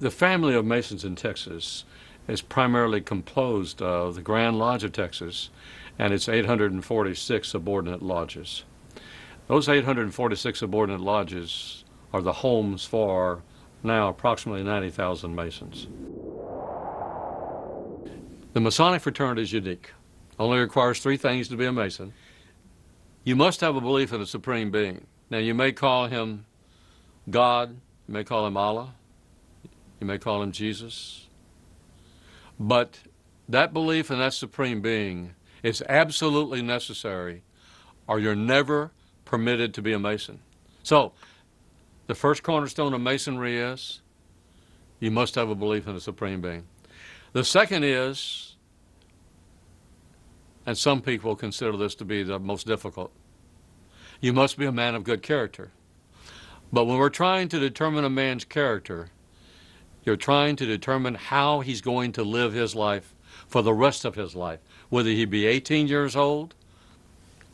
The family of Masons in Texas is primarily composed of the Grand Lodge of Texas and its 846 subordinate lodges. Those 846 subordinate lodges are the homes for now approximately 90,000 Masons. The Masonic fraternity is unique. Only requires three things to be a Mason. You must have a belief in a supreme being. Now, you may call him God, you may call him Allah, you may call him Jesus, but that belief in that supreme being is absolutely necessary, or you're never permitted to be a Mason. So, the first cornerstone of Masonry is you must have a belief in a supreme being. The second is, and some people consider this to be the most difficult, you must be a man of good character. But when we're trying to determine a man's character, you're trying to determine how he's going to live his life for the rest of his life, whether he be 18 years old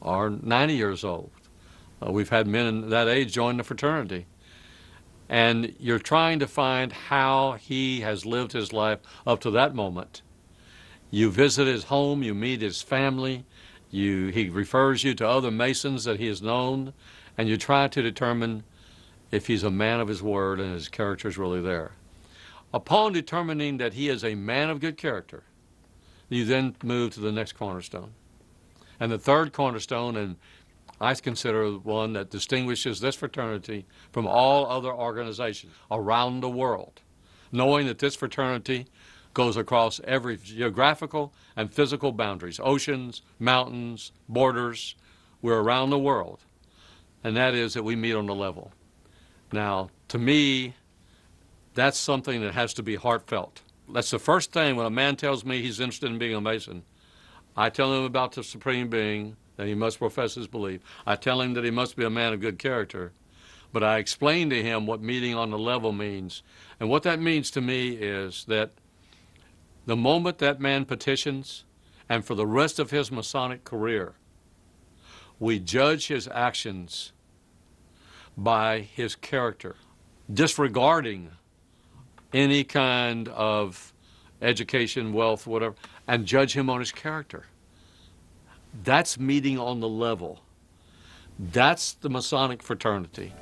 or 90 years old. Uh, we've had men that age join the fraternity. And you're trying to find how he has lived his life up to that moment. You visit his home, you meet his family, you, he refers you to other Masons that he has known, and you try to determine if he's a man of his word and his character is really there. Upon determining that he is a man of good character, you then move to the next cornerstone. And the third cornerstone, and I consider one that distinguishes this fraternity from all other organizations around the world, knowing that this fraternity goes across every geographical and physical boundaries, oceans, mountains, borders. We're around the world. And that is that we meet on the level. Now, to me, that's something that has to be heartfelt. That's the first thing when a man tells me he's interested in being a Mason. I tell him about the Supreme Being, that he must profess his belief. I tell him that he must be a man of good character. But I explain to him what meeting on the level means. And what that means to me is that the moment that man petitions, and for the rest of his Masonic career, we judge his actions by his character, disregarding any kind of education, wealth, whatever, and judge him on his character. That's meeting on the level. That's the Masonic fraternity.